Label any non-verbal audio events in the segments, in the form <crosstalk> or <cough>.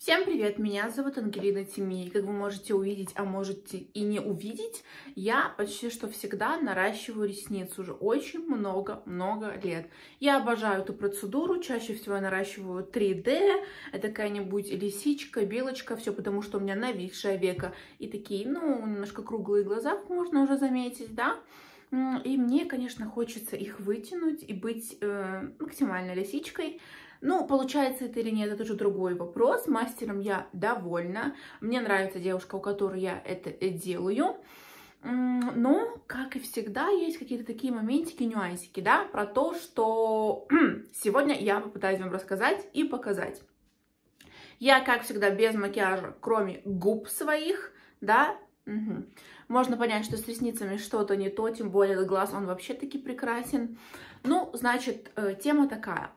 Всем привет, меня зовут Ангелина Тимей. Как вы можете увидеть, а можете и не увидеть, я почти что всегда наращиваю ресницы уже очень много-много лет. Я обожаю эту процедуру, чаще всего я наращиваю 3D, это какая-нибудь лисичка, белочка, все потому что у меня нависшая века и такие, ну, немножко круглые глаза, можно уже заметить, да? И мне, конечно, хочется их вытянуть и быть э, максимально лисичкой, ну, получается это или нет, это уже другой вопрос. Мастером я довольна. Мне нравится девушка, у которой я это делаю. Но, как и всегда, есть какие-то такие моментики, нюансики, да, про то, что <clears throat> сегодня я попытаюсь вам рассказать и показать. Я, как всегда, без макияжа, кроме губ своих, да, угу. Можно понять, что с ресницами что-то не то, тем более глаз, он вообще таки прекрасен. Ну, значит, э, тема такая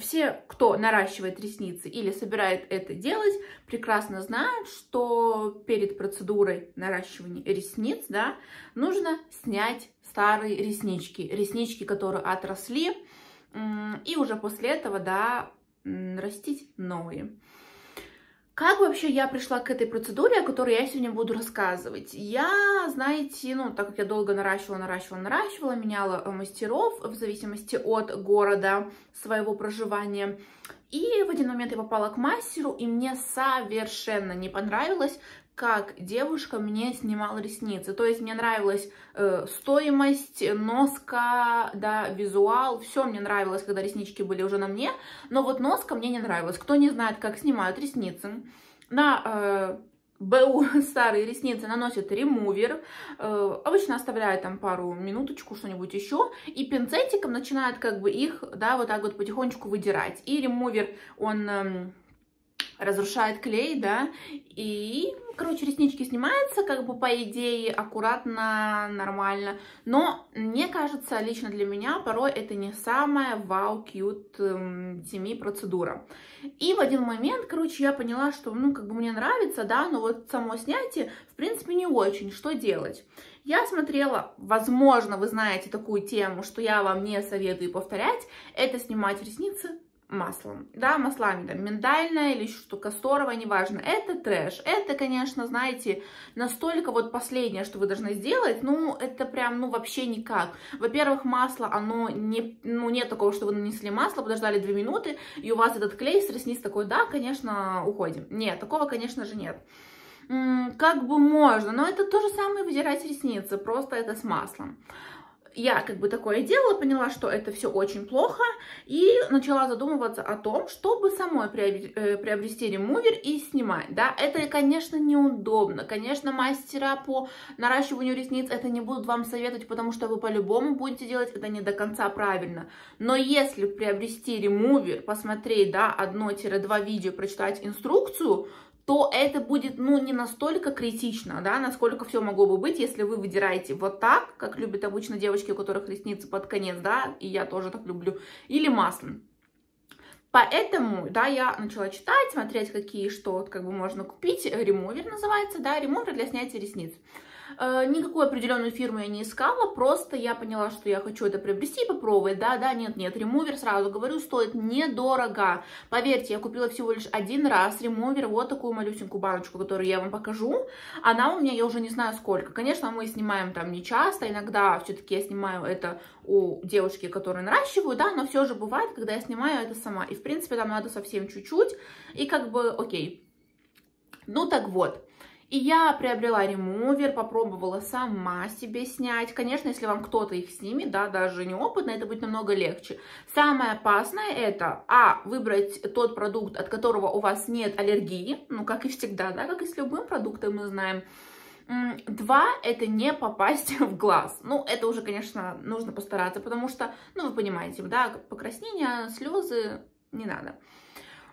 все, кто наращивает ресницы или собирает это делать, прекрасно знают, что перед процедурой наращивания ресниц, да, нужно снять старые реснички, реснички, которые отросли, и уже после этого, да, растить новые. Как вообще я пришла к этой процедуре, о которой я сегодня буду рассказывать? Я, знаете, ну, так как я долго наращивала, наращивала, наращивала, меняла э, мастеров в зависимости от города своего проживания, и в один момент я попала к мастеру, и мне совершенно не понравилось, как девушка мне снимала ресницы. То есть мне нравилась э, стоимость, носка, да, визуал, все мне нравилось, когда реснички были уже на мне, но вот носка мне не нравилась. Кто не знает, как снимают ресницы, на э, БУ <laughs> старые ресницы наносят ремувер, э, обычно оставляют там пару минуточку, что-нибудь еще, и пинцетиком начинают как бы их, да, вот так вот потихонечку выдирать. И ремувер, он... Э, разрушает клей, да, и, короче, реснички снимаются, как бы, по идее, аккуратно, нормально, но мне кажется, лично для меня, порой это не самая вау, кьют, теми процедура. И в один момент, короче, я поняла, что, ну, как бы мне нравится, да, но вот само снятие, в принципе, не очень, что делать? Я смотрела, возможно, вы знаете такую тему, что я вам не советую повторять, это снимать ресницы маслом, да, маслами, там, миндальное или что касторовое, неважно, это трэш, это, конечно, знаете, настолько вот последнее, что вы должны сделать, ну, это прям, ну, вообще никак, во-первых, масло, оно не, ну, нет такого, что вы нанесли масло, подождали 2 минуты, и у вас этот клей с ресниц такой, да, конечно, уходим, нет, такого, конечно же, нет, как бы можно, но это то же самое выдирать ресницы, просто это с маслом я как бы такое делала, поняла, что это все очень плохо, и начала задумываться о том, чтобы самой э, приобрести ремувер и снимать, да, это, конечно, неудобно, конечно, мастера по наращиванию ресниц это не будут вам советовать, потому что вы по-любому будете делать это не до конца правильно, но если приобрести ремувер, посмотреть, да, одно-два видео, прочитать инструкцию, то это будет, ну, не настолько критично, да, насколько все могло бы быть, если вы выдираете вот так, как любят обычно девочки, у которых ресницы под конец, да, и я тоже так люблю, или маслом. Поэтому, да, я начала читать, смотреть, какие что, как бы можно купить. Ремувер называется, да, ремувер для снятия ресниц. Э, никакую определенную фирму я не искала, просто я поняла, что я хочу это приобрести и попробовать. Да, да, нет, нет, ремувер, сразу говорю, стоит недорого. Поверьте, я купила всего лишь один раз ремувер, вот такую малюсенькую баночку, которую я вам покажу. Она у меня, я уже не знаю сколько. Конечно, мы снимаем там не часто, иногда все-таки я снимаю это у девушки, которые наращивают, да, но все же бывает, когда я снимаю это сама. И, в принципе, там надо совсем чуть-чуть, и как бы, окей. Ну так вот, и я приобрела ремувер, попробовала сама себе снять. Конечно, если вам кто-то их снимет, да, даже неопытно, это будет намного легче. Самое опасное это, а, выбрать тот продукт, от которого у вас нет аллергии, ну, как и всегда, да, как и с любым продуктом мы знаем. Два, это не попасть <laughs> в глаз. Ну, это уже, конечно, нужно постараться, потому что, ну, вы понимаете, да, покраснения, слезы не надо.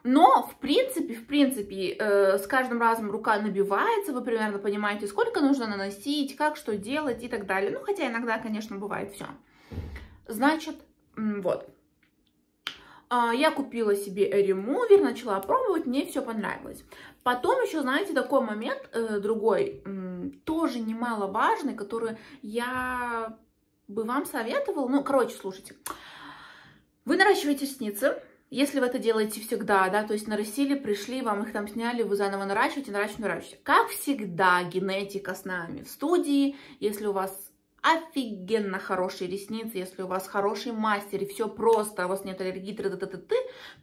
Но, в принципе, в принципе, э, с каждым разом рука набивается, вы примерно понимаете, сколько нужно наносить, как что делать и так далее. Ну, хотя иногда, конечно, бывает все. Значит, вот. А, я купила себе ремувер, начала пробовать, мне все понравилось. Потом еще, знаете, такой момент э, другой, э, тоже немаловажный, который я бы вам советовала. Ну, короче, слушайте. Вы наращиваете ресницы, если вы это делаете всегда, да, то есть нарастили, пришли, вам их там сняли, вы заново наращиваете, наращиваете, наращиваете. Как всегда, генетика с нами в студии. Если у вас офигенно хорошие ресницы, если у вас хороший мастер и все просто, у вас нет аллергии, т -т -т -т -т,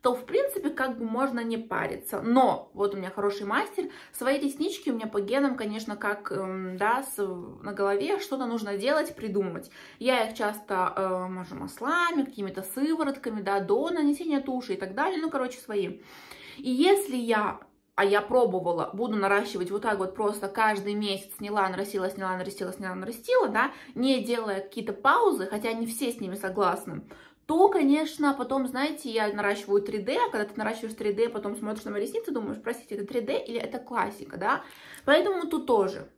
то, в принципе, как бы можно не париться. Но вот у меня хороший мастер, свои реснички у меня по генам, конечно, как, эм, да, с, на голове что-то нужно делать, придумывать. Я их часто э, мажу маслами, какими-то сыворотками, да, до нанесения туши и так далее, ну, короче, свои. И если я а я пробовала, буду наращивать вот так вот просто каждый месяц, сняла, нарастила, сняла, нарастила, сняла, нарастила, да, не делая какие-то паузы, хотя не все с ними согласны, то, конечно, потом, знаете, я наращиваю 3D, а когда ты наращиваешь 3D, потом смотришь на мои ресницы, думаешь, простите, это 3D или это классика, да? Поэтому тут тоже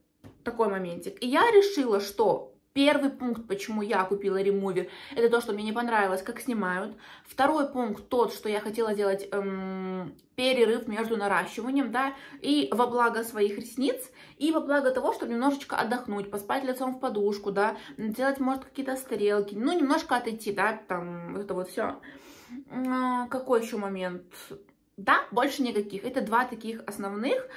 такой моментик. И я решила, что Первый пункт, почему я купила ремувер, это то, что мне не понравилось, как снимают. Второй пункт, тот, что я хотела делать эм, перерыв между наращиванием, да, и во благо своих ресниц, и во благо того, чтобы немножечко отдохнуть, поспать лицом в подушку, да, делать, может, какие-то стрелки, ну, немножко отойти, да, там, это вот все. А, какой еще момент? Да, больше никаких. Это два таких основных,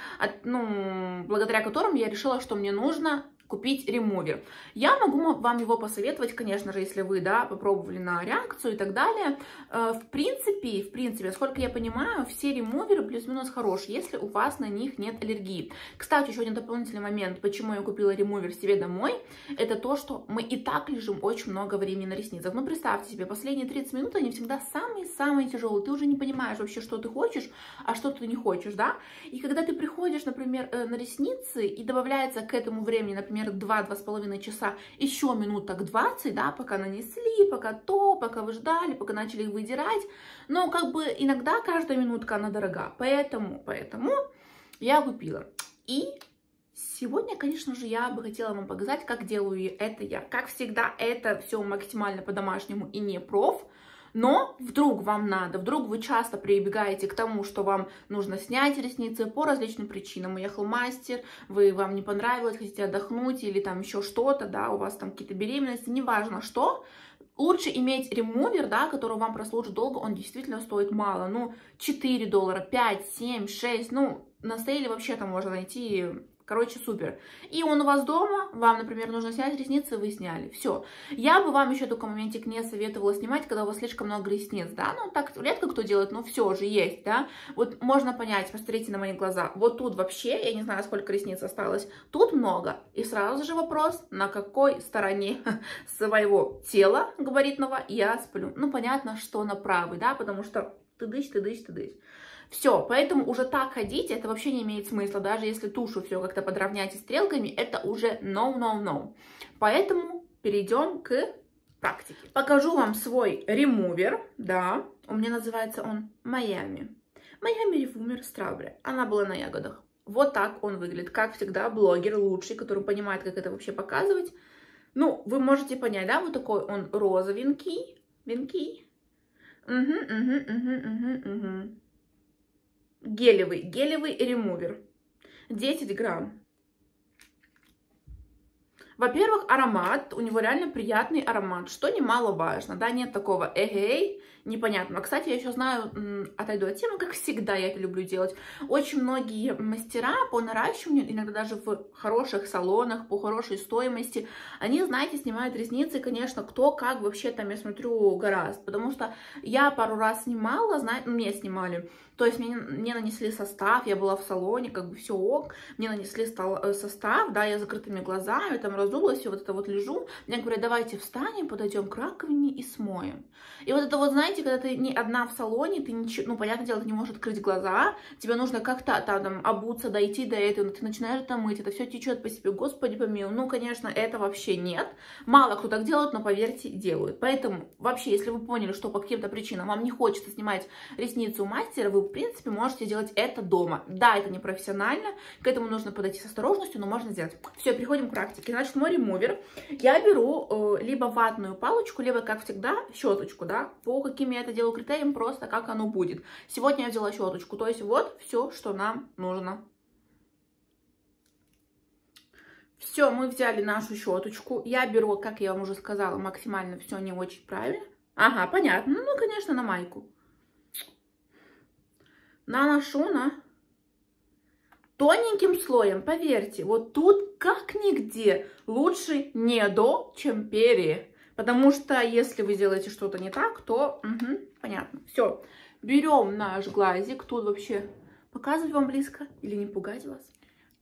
ну, благодаря которым я решила, что мне нужно купить ремувер. Я могу вам его посоветовать, конечно же, если вы, да, попробовали на реакцию и так далее. Э, в принципе, в принципе, сколько я понимаю, все ремуверы плюс-минус хорошие, если у вас на них нет аллергии. Кстати, еще один дополнительный момент, почему я купила ремувер себе домой, это то, что мы и так лежим очень много времени на ресницах. Ну, представьте себе, последние 30 минут, они всегда самые-самые тяжелые. Ты уже не понимаешь вообще, что ты хочешь, а что ты не хочешь, да? И когда ты приходишь, например, э, на ресницы и добавляется к этому времени, например, например, 2-2,5 часа, еще минут так 20, да, пока нанесли, пока то, пока вы ждали, пока начали их выдирать. Но как бы иногда каждая минутка, она дорога. Поэтому, поэтому я купила. И Сегодня, конечно же, я бы хотела вам показать, как делаю это я. Как всегда, это все максимально по-домашнему и не проф. Но вдруг вам надо, вдруг вы часто прибегаете к тому, что вам нужно снять ресницы по различным причинам. Уехал мастер, вы, вам не понравилось, хотите отдохнуть или там еще что-то, да, у вас там какие-то беременности, неважно что, Лучше иметь ремувер, да, который вам прослужит долго, он действительно стоит мало. Ну, 4 доллара, 5, 7, 6, ну, на стейле вообще там можно найти Короче, супер. И он у вас дома, вам, например, нужно снять ресницы, вы сняли. Все. Я бы вам еще только моментик не советовала снимать, когда у вас слишком много ресниц, да. Ну, так редко кто делает, но все же есть, да. Вот можно понять, посмотрите на мои глаза. Вот тут вообще, я не знаю, сколько ресниц осталось, тут много. И сразу же вопрос, на какой стороне <laughs> своего тела габаритного я сплю. Ну, понятно, что на правой, да, потому что ты дышь, ты дышь, ты дышь. Все, поэтому уже так ходить, это вообще не имеет смысла. Даже если тушу все как-то подровнять стрелками, это уже no-no-no. Поэтому перейдем к практике. Покажу вам свой ремувер, да, у меня называется он Майами. Майами ремувер Strawberry. Она была на ягодах. Вот так он выглядит. Как всегда, блогер лучший, который понимает, как это вообще показывать. Ну, вы можете понять, да, вот такой он розовенький, венкий. Угу, угу, угу, угу, угу гелевый, гелевый ремувер. 10 грамм. Во-первых, аромат, у него реально приятный аромат, что немаловажно, да, нет такого эгей, непонятно. Кстати, я еще знаю, отойду от темы, как всегда я это люблю делать. Очень многие мастера по наращиванию, иногда даже в хороших салонах, по хорошей стоимости, они, знаете, снимают ресницы, конечно, кто как вообще там, я смотрю, гораздо. Потому что я пару раз снимала, знаете, ну, мне снимали, то есть мне, мне нанесли состав, я была в салоне, как бы все ок, мне нанесли стал, э, состав, да, я закрытыми глазами, там разулась, и вот это вот лежу. Мне говорят, давайте встанем, подойдем к раковине и смоем. И вот это вот, знаете, когда ты не одна в салоне, ты ничего, ну, понятное дело, ты не можешь открыть глаза, тебе нужно как-то там обуться, дойти до этого, ты начинаешь это мыть, это все течет по себе, господи помилуй. Ну, конечно, это вообще нет. Мало кто так делает, но поверьте, делают. Поэтому вообще, если вы поняли, что по каким-то причинам вам не хочется снимать ресницы у мастера, вы в принципе, можете делать это дома. Да, это не профессионально, к этому нужно подойти с осторожностью, но можно сделать. Все, переходим к практике. Значит, мой ремувер я беру э, либо ватную палочку, либо, как всегда, щеточку, да. По каким я это делаю критериям, просто как оно будет. Сегодня я взяла щеточку, то есть вот все, что нам нужно. Все, мы взяли нашу щеточку. Я беру, как я вам уже сказала, максимально все не очень правильно. Ага, понятно. Ну, конечно, на майку. Наношу на тоненьким слоем, поверьте, вот тут как нигде лучше не до, чем пере. Потому что если вы сделаете что-то не так, то угу, понятно. Все, берем наш глазик. Тут вообще показывать вам близко или не пугать вас?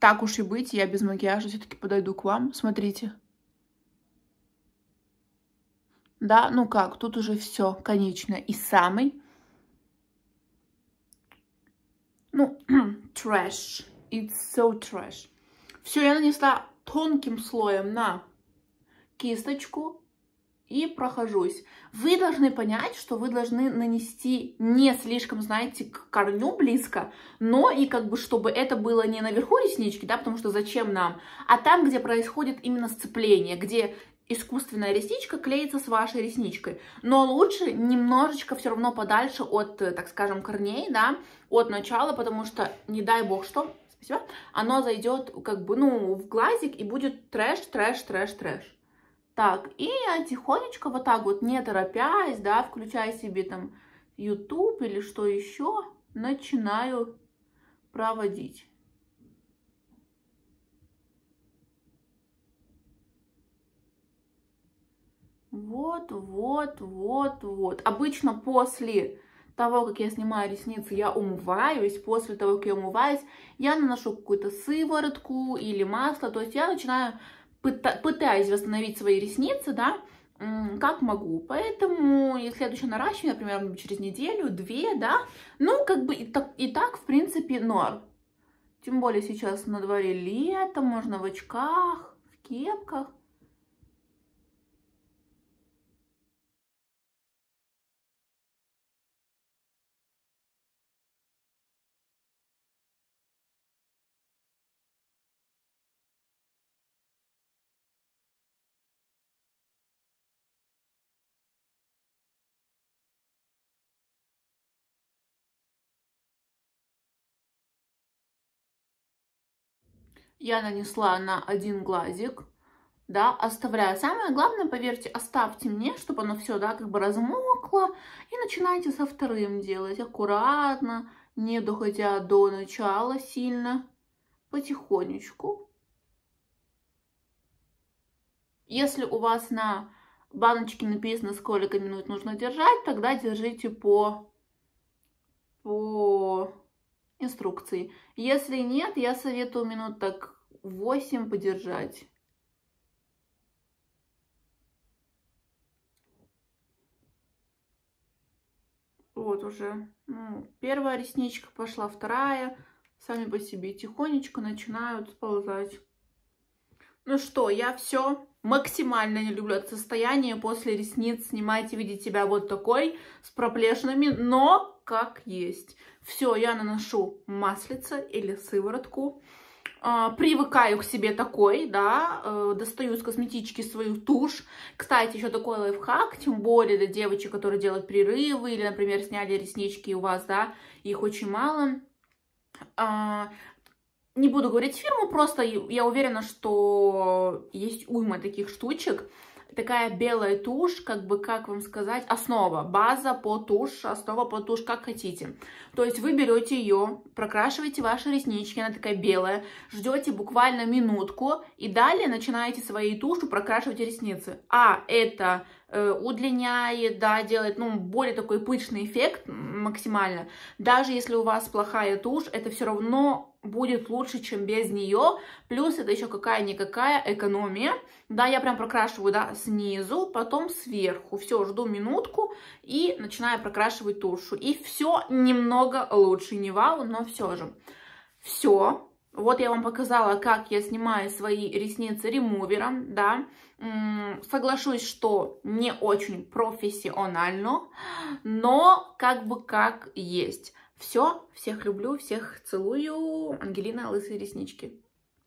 Так уж и быть, я без макияжа все-таки подойду к вам. Смотрите. Да, ну как, тут уже все, конечно. И самый, <clears throat> трэш. It's so trash. Все, я нанесла тонким слоем на кисточку и прохожусь. Вы должны понять, что вы должны нанести не слишком, знаете, к корню близко, но и как бы, чтобы это было не наверху реснички, да, потому что зачем нам, а там, где происходит именно сцепление, где искусственная ресничка клеится с вашей ресничкой. Но лучше немножечко все равно подальше от, так скажем, корней, да, от начала, потому что, не дай бог что, спасибо, оно зайдет как бы, ну, в глазик и будет трэш, трэш, трэш, трэш. Так, и тихонечко вот так вот, не торопясь, да, включая себе там YouTube или что еще, начинаю проводить. Вот, вот, вот, вот. Обычно после того, как я снимаю ресницы, я умываюсь. После того, как я умываюсь, я наношу какую-то сыворотку или масло. То есть я начинаю пытаюсь восстановить свои ресницы, да, как могу. Поэтому, и следующее наращивание, например, через неделю, две, да, ну, как бы и так, и так в принципе, норм. Тем более сейчас на дворе лето, можно в очках, в кепках. Я нанесла на один глазик, да, оставляю. Самое главное, поверьте, оставьте мне, чтобы оно все, да, как бы размокло, и начинайте со вторым делать аккуратно, не доходя до начала сильно, потихонечку. Если у вас на баночке написано, сколько минут нужно держать, тогда держите по, по инструкции. Если нет, я советую минут так 8 подержать. Вот уже ну, первая ресничка пошла, вторая. Сами по себе тихонечко начинают сползать. Ну что, я все. Максимально не люблю это состояние. После ресниц снимайте, видеть себя вот такой, с проплешинами, но как есть. Все, я наношу маслица или сыворотку. Uh, привыкаю к себе такой, да, uh, достаю из косметички свою тушь. Кстати, еще такой лайфхак, тем более для девочек, которые делают прерывы, или, например, сняли реснички у вас, да, их очень мало. Uh, не буду говорить фирму, просто я уверена, что есть уйма таких штучек такая белая тушь, как бы, как вам сказать, основа, база по тушь, основа по тушь, как хотите. То есть вы берете ее, прокрашиваете ваши реснички, она такая белая, ждете буквально минутку и далее начинаете своей тушью прокрашивать ресницы. А это э, удлиняет, да, делает, ну, более такой пышный эффект максимально. Даже если у вас плохая тушь, это все равно будет лучше, чем без нее. Плюс это еще какая-никакая экономия. Да, я прям прокрашиваю, да, снизу, потом сверху. Все, жду минутку и начинаю прокрашивать тушью. И все немного лучше, не вау, но все же. Все. Вот я вам показала, как я снимаю свои ресницы ремувером, да. Соглашусь, что не очень профессионально, но как бы как есть. Все, всех люблю, всех целую. Ангелина, лысые реснички.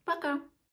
Пока!